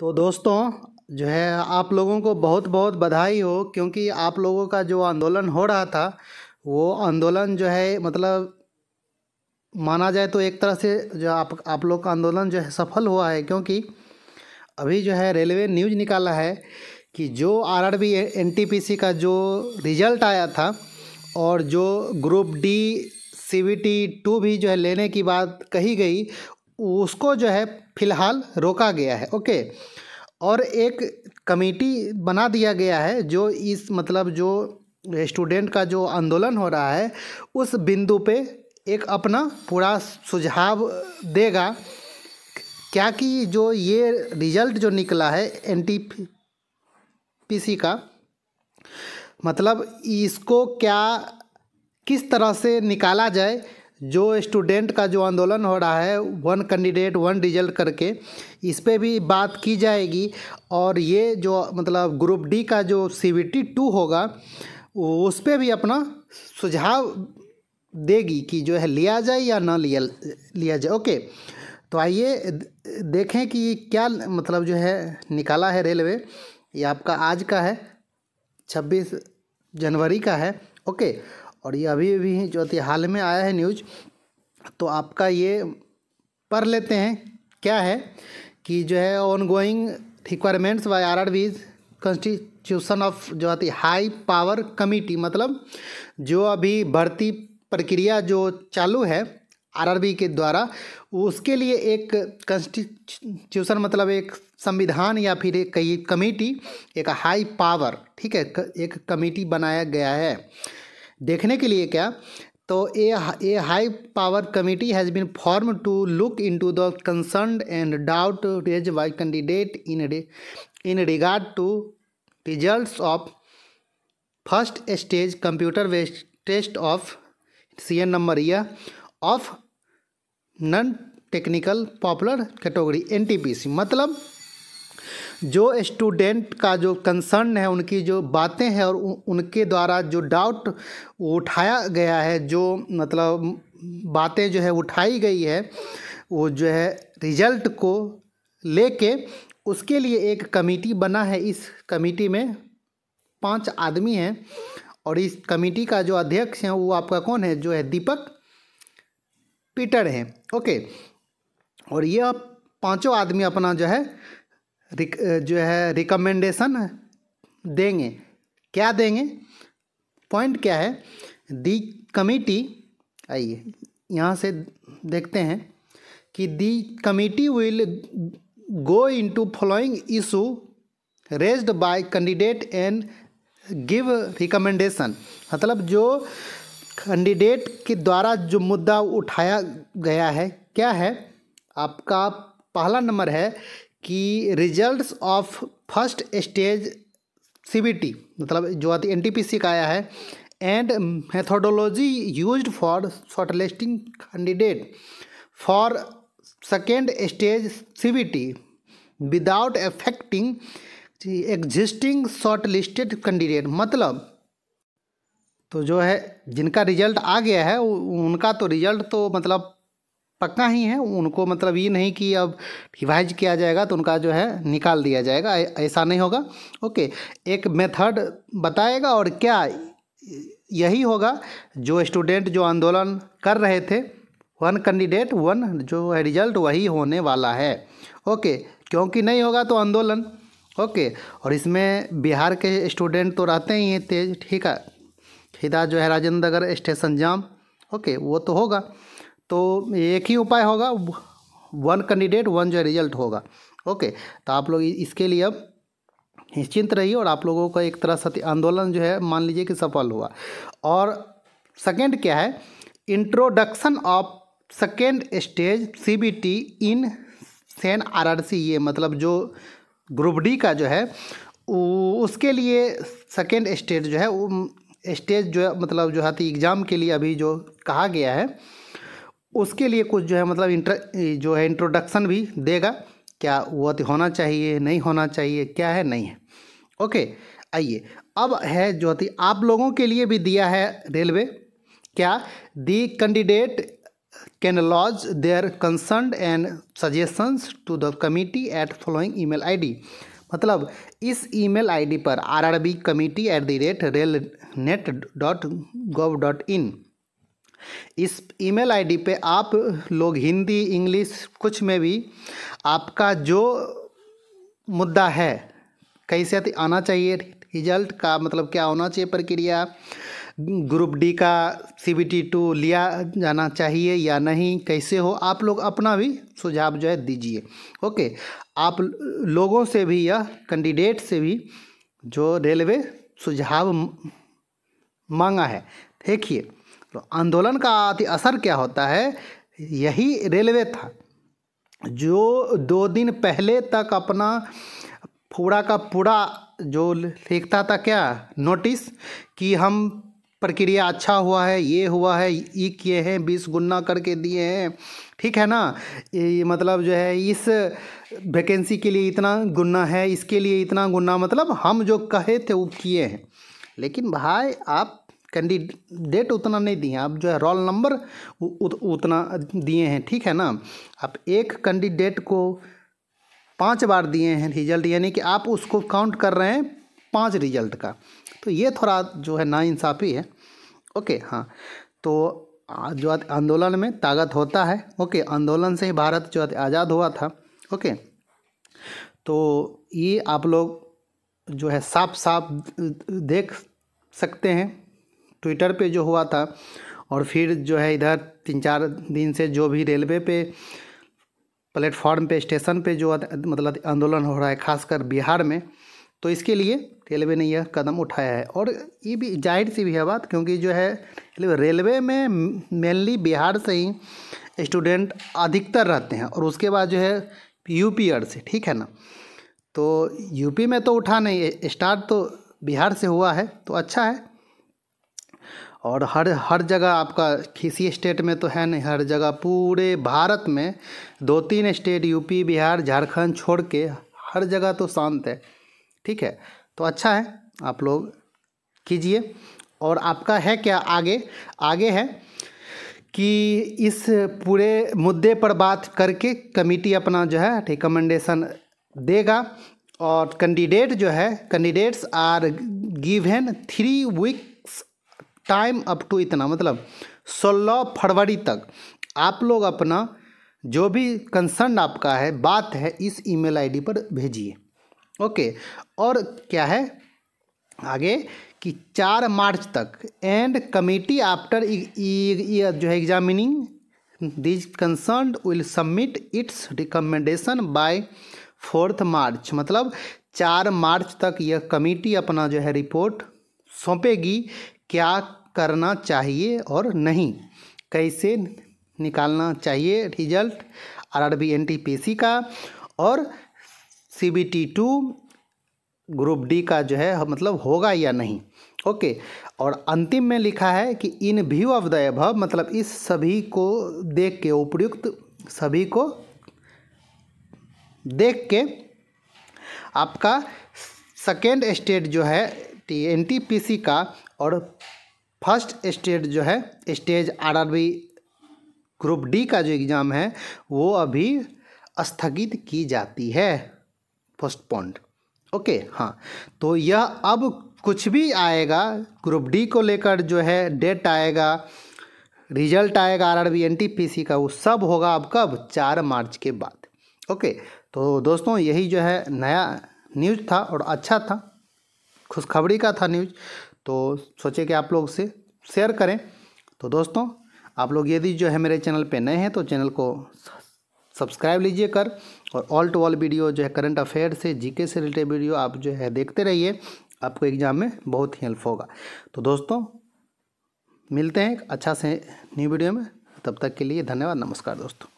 तो दोस्तों, जो है, आप लोगों को बहुत बहुत बधाई हो, क्योंकि आप लोगों का जो आंदोलन हो रहा था, वो आंदोलन जो है मतलब माना जाए तो एक तरह से जो आप आप लोग का आंदोलन जो है, सफल हुआ है, क्योंकि अभी जो है, रेलवे न्यूज़ निकाला है कि जो आरआरबी, एनटीपीसी का जो रिज़ल्ट आया था, और जो group D C B T two भी जो है, लेने की बात कही गई, उसको जो है फ़िलहाल रोका गया है, ओके। और एक कमेटी बना दिया गया है जो इस मतलब जो स्टूडेंट का जो आंदोलन हो रहा है, उस बिंदु पे एक अपना पूरा सुझाव देगा। क्या कि जो ये रिज़ल्ट जो निकला है एन टी पी सी का मतलब इसको क्या, किस तरह से निकाला जाए जो स्टूडेंट का जो आंदोलन हो रहा है वन कैंडिडेट वन रिज़ल्ट करके, इस पर भी बात की जाएगी। और ये जो मतलब ग्रुप डी का जो सी बी टी टू होगा उस पर भी अपना सुझाव देगी कि जो है लिया जाए या ना लिया लिया जाए। ओके तो आइए देखें कि क्या मतलब जो है निकाला है रेलवे। ये आपका आज का है, छब्बीस जनवरी का है। ओके और ये अभी अभी जो थी हाल में आया है न्यूज़ तो आपका ये पढ़ लेते हैं, क्या है कि जो है on going requirements by R R Bs constitution of जो आती हाई पावर कमिटी मतलब जो अभी भर्ती प्रक्रिया जो चालू है आरआरबी के द्वारा, उसके लिए एक कॉन्स्टिट्यूशन मतलब एक संविधान या फिर एक कई कमेटी एक हाई पावर ठीक है एक कमेटी बनाया गया है। देखने के लिए क्या? तो A A high power committee has been form to look into the concern and doubt raise by candidate in in regard to results of first stage computer based test of C N number year of non technical popular category N T P C मतलब जो student का जो concern है, उनकी जो बातें हैं और उनके द्वारा जो डाउट उठाया गया है, जो मतलब बातें जो है उठाई गई है, वो जो है रिज़ल्ट को लेके उसके लिए एक कमेटी बना है। इस कमेटी में पाँच आदमी हैं और इस कमेटी का जो अध्यक्ष हैं, वो आपका कौन है? जो है दीपक पीटर हैं। ओके। और यह पाँचों आदमी अपना जो है रिक जो है रिकमेंडेशन देंगे। क्या देंगे? पॉइंट क्या है? दी कमिटी आइए, यहाँ से देखते हैं कि the committee will go into following issue raised by candidate and give recommendation मतलब जो कैंडिडेट के द्वारा जो मुद्दा उठाया गया है, क्या है? आपका पहला नंबर है कि results of first stage CBT मतलब जो आती एन का आया है and methodology used for shortlisting candidate for second stage CBT without affecting existing short listed candidate मतलब तो जो है, जिनका रिज़ल्ट आ गया है उनका तो रिज़ल्ट तो मतलब पक्का ही है, उनको मतलब ये नहीं कि अब रिवाइज किया जाएगा तो उनका जो है निकाल दिया जाएगा ऐसा नहीं होगा। ओके, एक मेथड बताएगा और क्या यही होगा, जो स्टूडेंट जो आंदोलन कर रहे थे वन कैंडिडेट वन जो है रिज़ल्ट वही होने वाला है। ओके, क्योंकि नहीं होगा तो आंदोलन। ओके, और इसमें बिहार के स्टूडेंट तो रहते ही हैं तेज ठीक है। खिदा जो है राजेंद्र नगर स्टेशन जाम। ओके, वो तो होगा। तो एक ही उपाय होगा वन कैंडिडेट वन जो रिज़ल्ट होगा। ओके तो आप लोग इसके लिए अब निश्चिंत रहिए और आप लोगों का एक तरह से आंदोलन जो है, मान लीजिए कि सफल हुआ। और सेकेंड क्या है? Introduction of second stage CBT in CEN RRC ये मतलब जो ग्रुप डी का जो है उसके लिए सेकेंड स्टेज जो है स्टेज जो है मतलब जो है एग्ज़ाम के लिए अभी जो कहा गया है उसके लिए कुछ जो है मतलब इंटर जो है इंट्रोडक्शन भी देगा, क्या वो होना चाहिए, नहीं होना चाहिए, क्या है, नहीं है। ओके आइए। अब है जो थी आप लोगों के लिए भी दिया है रेलवे। क्या the candidate can lodge their concern and suggestions to the committee at following email ID मतलब इस ईमेल आईडी पर R R B committee at the rate rail net dot gov dot in इस email ID पे आप लोग Hindi, English, कुछ में भी आपका जो मुद्दा है, कैसे आना चाहिए, रिज़ल्ट का मतलब क्या होना चाहिए प्रक्रिया, ग्रुप डी का सी बी टी टू लिया जाना चाहिए या नहीं, कैसे हो, आप लोग अपना भी सुझाव जो है दीजिए। ओके, आप लोगों से भी या कैंडिडेट से भी जो रेलवे सुझाव मांगा है, देखिए। तो आंदोलन का अति असर क्या होता है? यही रेलवे था। जो दो दिन पहले तक अपना पूरा का पूरा जो लिखता था क्या? नोटिस कि हम प्रक्रिया अच्छा हुआ है, ये हुआ है, ये किए हैं, बीस गुना करके दिए हैं। ठीक है ना? ये मतलब जो है इस वैकेंसी के लिए इतना गुना है, इसके लिए इतना गुना मतलब हम जो कहे थे वो किए हैं। लेकिन भाई आप कैंडिडेट उतना नहीं दिए आप जो है रोल नंबर उतना दिए हैं, ठीक है ना? आप एक कैंडिडेट को पाँच बार दिए हैं रिज़ल्ट यानी कि आप उसको काउंट कर रहे हैं पाँच रिज़ल्ट का। तो ये थोड़ा जो है नाइंसाफ़ी है। ओके हाँ। तो जो आंदोलन में ताकत होता है, ओके, आंदोलन से ही भारत जो आज़ाद हुआ था, ओके। तो ये आप लोग जो है साफ़ साफ़ देख सकते हैं। ट्विटर पे जो हुआ था और फिर जो है इधर तीन चार दिन से जो भी रेलवे पे प्लेटफॉर्म पे, स्टेशन पे जो मतलब आंदोलन हो रहा है, खासकर बिहार में तो इसके लिए रेलवे ने यह कदम उठाया है। और ये भी ज़ाहिर सी भी है बात, क्योंकि जो है रेलवे में मेनली बिहार से ही स्टूडेंट अधिकतर रहते हैं, और उसके बाद जो है यूपी से, ठीक है ना? तो यूपी में तो उठा नहीं स्टार्ट तो बिहार से हुआ है तो अच्छा है। और हर हर जगह आपका किसी स्टेट में तो है नहीं, हर जगह पूरे भारत में दो तीन स्टेट, यूपी, बिहार, झारखंड छोड़ के हर जगह तो शांत है। ठीक है? तो अच्छा है, आप लोग कीजिए। और आपका है क्या आगे? आगे है कि इस पूरे मुद्दे पर बात करके कमेटी अपना जो है रिकमेंडेशन देगा। और कैंडिडेट जो है candidates are given three weeks time up to इतना मतलब सोलह फरवरी तक आप लोग अपना जो भी कंसर्न आपका है, बात है, इस ईमेल आईडी पर भेजिए। ओके और क्या है? आगे कि चार मार्च तक एंड कमिटी आफ्टर जो है examining these concern will submit its recommendation by fourth March. मतलब चार मार्च तक यह कमिटी अपना जो है रिपोर्ट सौंपेगी, क्या करना चाहिए और नहीं? कैसे निकालना चाहिए result R R B N T P C का और C B T two group D का जो है मतलब होगा या नहीं? ओके, और अंतिम में लिखा है कि in view of the above मतलब इस सभी को देख के, उपयुक्त सभी को देख के आपका सेकेंड स्टेट जो है T N T P C का और फ़र्स्ट स्टेट जो है, stage R R B group D का जो एग्ज़ाम है, वो अभी स्थगित की जाती है पोस्टपोन्ड ओके हाँ तो यह अब कुछ भी आएगा, ग्रुप डी को लेकर जो है डेट आएगा रिज़ल्ट आएगा R R B N T P C का, वो सब होगा अब कब? चार मार्च के बाद। ओके तो दोस्तों, यही जो है नया न्यूज़ था और अच्छा था, खुशखबरी का था न्यूज़ तो सोचे कि आप लोग से शेयर करें। तो दोस्तों, आप लोग यदि जो है मेरे चैनल पे नए हैं तो चैनल को सब्सक्राइब लीजिए कर और ऑल टू ऑल वीडियो जो है करंट अफेयर से जीके से रिलेटेड वीडियो आप जो है देखते रहिए। आपको एग्ज़ाम में बहुत ही हेल्प होगा। तो दोस्तों, मिलते हैं अच्छा से न्यू वीडियो में। तब तक के लिए धन्यवाद, नमस्कार दोस्तों।